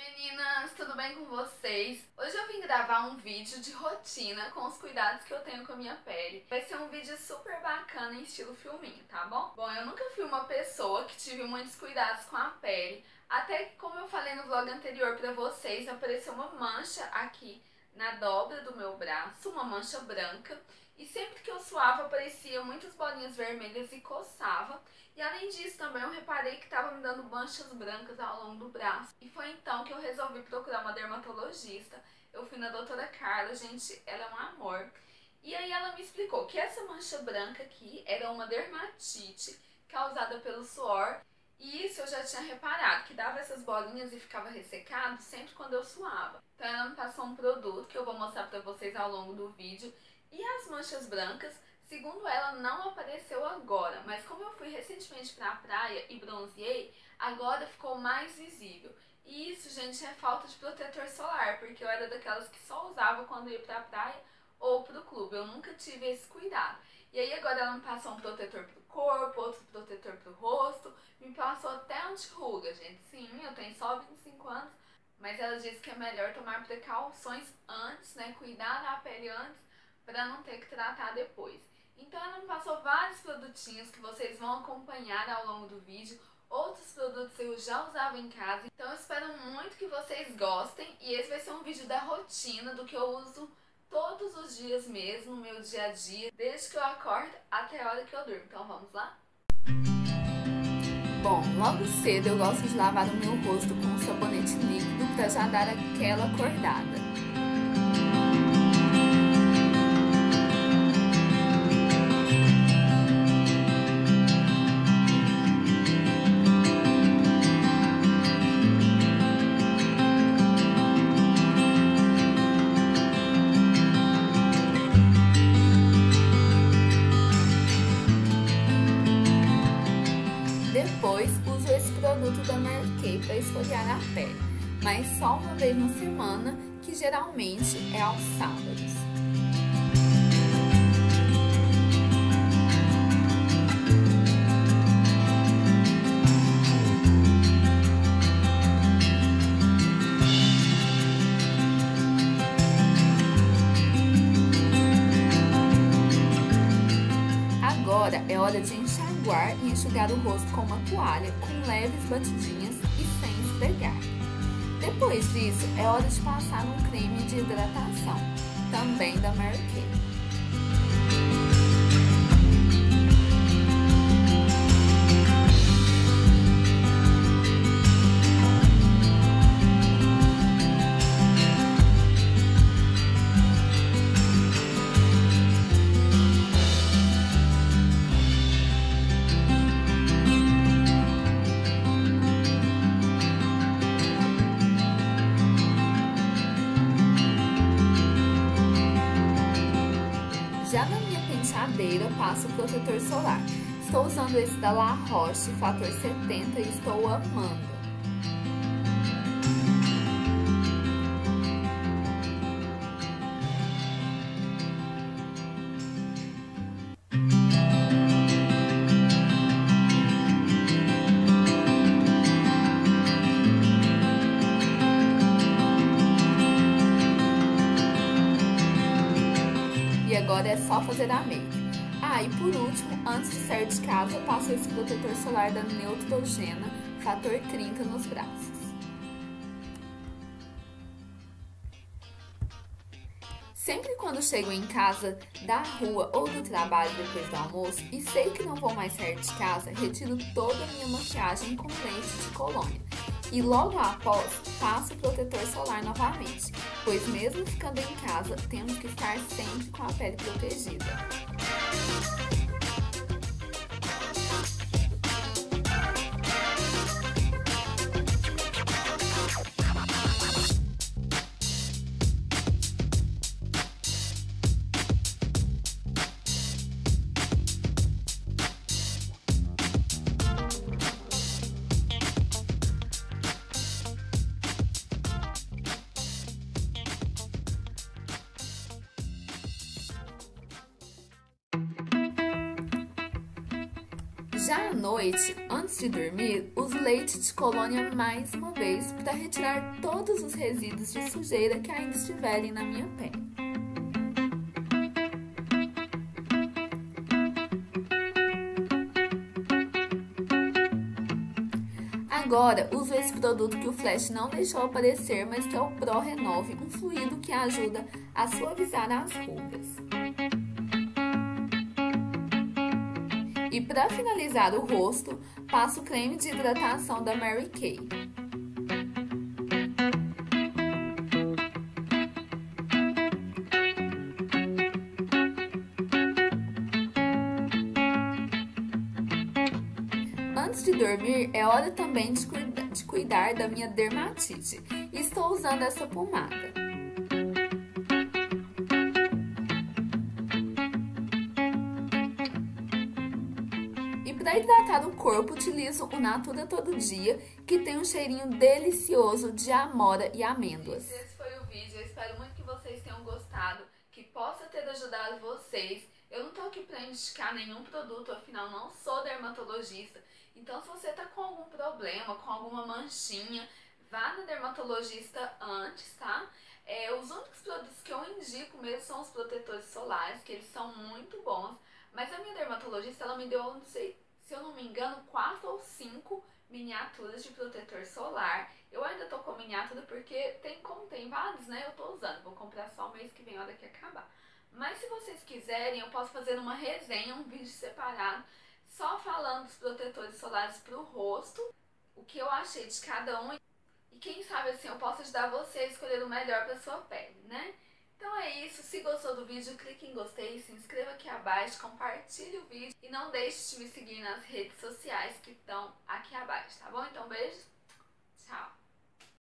meninas, tudo bem com vocês? Hoje eu vim gravar um vídeo de rotina com os cuidados que eu tenho com a minha pele. Vai ser um vídeo super bacana em estilo filminho, tá bom? Bom, eu nunca fui uma pessoa que tive muitos cuidados com a pele. Até como eu falei no vlog anterior pra vocês, apareceu uma mancha aqui na dobra do meu braço, uma mancha branca. E sempre que eu suava aparecia muitas bolinhas vermelhas e coçava. E além disso também eu reparei que estava me dando manchas brancas ao longo do braço. E foi então que eu resolvi procurar uma dermatologista. Eu fui na doutora Carla, gente, ela é um amor. E aí ela me explicou que essa mancha branca aqui era uma dermatite causada pelo suor. E isso eu já tinha reparado, que dava essas bolinhas e ficava ressecado sempre quando eu suava. Então ela me passou um produto que eu vou mostrar pra vocês ao longo do vídeo e as manchas brancas, segundo ela, não apareceu agora, mas como eu fui recentemente para a praia e bronzeei, agora ficou mais visível. E isso, gente, é falta de protetor solar, porque eu era daquelas que só usava quando ia para a praia ou para o clube. Eu nunca tive esse cuidado. E aí agora ela me passou um protetor para o corpo, outro protetor para o rosto, me passou até anti-ruga, gente. Sim, eu tenho só 25 anos, mas ela disse que é melhor tomar precauções antes, né? Cuidar da pele antes para não ter que tratar depois. Então ela me passou vários produtinhos que vocês vão acompanhar ao longo do vídeo. Outros produtos eu já usava em casa. Então eu espero muito que vocês gostem. E esse vai ser um vídeo da rotina, do que eu uso todos os dias mesmo, no meu dia a dia. Desde que eu acordo até a hora que eu durmo. Então vamos lá? Bom, logo cedo eu gosto de lavar o meu rosto com sabonete líquido para já dar aquela acordada. Produto da Mary Kay para esfoliar a pele, mas só uma vez na semana, que geralmente é aos sábados. Agora é hora de enxaguar e enxugar o rosto com uma toalha com leves batidinhas e sem esfregar. Depois disso, é hora de passar um creme de hidratação, também da Mary Kay. Penteadeira, passo protetor solar. Estou usando esse da La Roche, fator 70 e estou amando. É só fazer a make. Ah, e por último, antes de sair de casa, passo esse protetor solar da Neutrogena, fator 30 nos braços. Sempre quando chego em casa da rua ou do trabalho depois do almoço e sei que não vou mais sair de casa, retiro toda a minha maquiagem com leite de colônia e logo após passo o protetor solar novamente, pois mesmo ficando em casa, temos que estar sempre com a pele protegida. Já à noite, antes de dormir, uso leite de colônia mais uma vez para retirar todos os resíduos de sujeira que ainda estiverem na minha pele. Agora, uso esse produto que o Flash não deixou aparecer, mas que é o Pro Renove, um fluido que ajuda a suavizar as rugas. E para finalizar o rosto, passo o creme de hidratação da Mary Kay. Antes de dormir, é hora também de, cuida de cuidar da minha dermatite. Estou usando essa pomada. Para hidratar o corpo, utilizo o Natura Todo Dia, que tem um cheirinho delicioso de amora e amêndoas. Esse foi o vídeo, eu espero muito que vocês tenham gostado, que possa ter ajudado vocês. Eu não tô aqui para indicar nenhum produto, afinal não sou dermatologista. Então se você tá com algum problema, com alguma manchinha, vá no dermatologista antes, tá? É, os únicos produtos que eu indico mesmo são os protetores solares, que eles são muito bons. Mas a minha dermatologista, ela me deu, não sei se eu não me engano, quatro ou cinco miniaturas de protetor solar. Eu ainda tô com miniatura porque tem como tem vários, né? Eu tô usando. Vou comprar só o mês que vem, a hora que acabar. Mas se vocês quiserem, eu posso fazer uma resenha, um vídeo separado, só falando dos protetores solares pro rosto, o que eu achei de cada um. E quem sabe assim eu posso ajudar você a escolher o melhor para sua pele, né? Então é isso, se gostou do vídeo, clique em gostei, se inscreva aqui abaixo, compartilhe o vídeo e não deixe de me seguir nas redes sociais que estão aqui abaixo, tá bom? Então beijo, tchau!